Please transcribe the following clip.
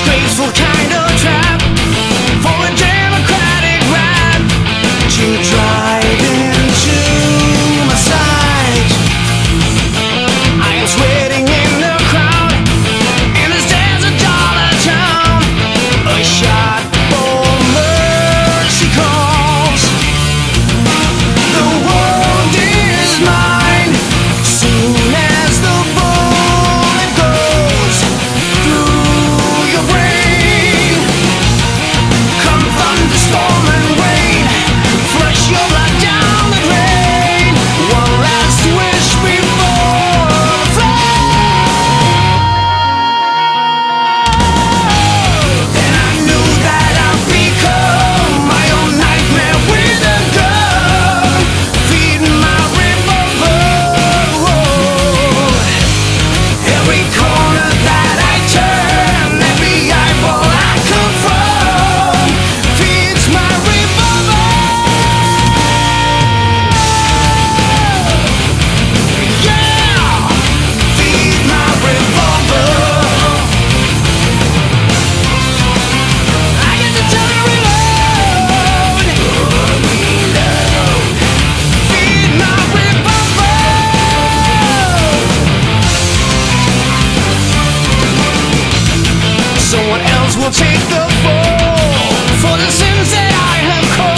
disgraceful will take the fall for the sins that I have caused.